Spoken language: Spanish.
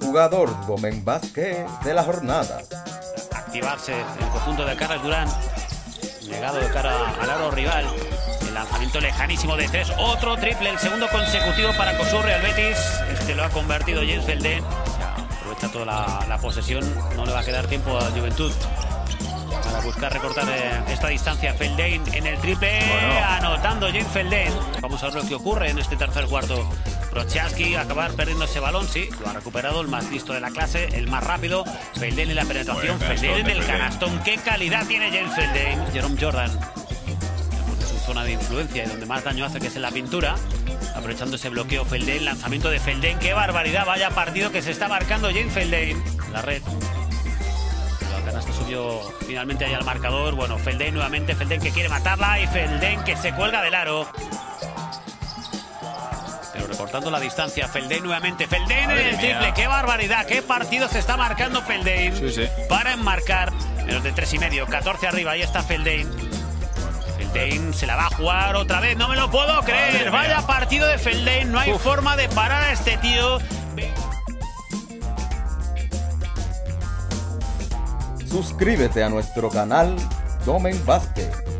jugador Domen Vázquez de la jornada. Activarse el conjunto de Carlos Durán. Legado de cara al aro rival. El lanzamiento lejanísimo de tres. Otro triple, el segundo consecutivo para Cosur Real Betis. Este lo ha convertido James Felden. Aprovecha toda la, la posesión. No le va a quedar tiempo a Juventud para buscar recortar eh, esta distancia. Feldain en el triple, James Feldain. Vamos a ver lo que ocurre en este tercer cuarto. Prochaski acabar perdiendo ese balón, sí, lo ha recuperado el más listo de la clase, el más rápido. Feldain en la penetración, Feldain en el canastón. ¿Qué calidad tiene James Feldain? Jerome Jordan. Su zona de influencia y donde más daño hace que es en la pintura. Aprovechando ese bloqueo Feldain, lanzamiento de Feldain. ¡Qué barbaridad! Vaya partido que se está marcando James Feldain. La red finalmente ahí al marcador. Bueno, Felden nuevamente, Felden que quiere matarla y Felden que se cuelga del aro. Pero recortando la distancia, Felden nuevamente, Felden en el triple, qué barbaridad, qué partido se está marcando Felden Sí, sí. para enmarcar. Menos de tres y medio, 14 arriba, ahí está Felden. Felden se la va a jugar otra vez, no me lo puedo creer. Vaya partido de Felden, no hay forma de parar a este tío. Suscríbete a nuestro canal Domen Vázquez.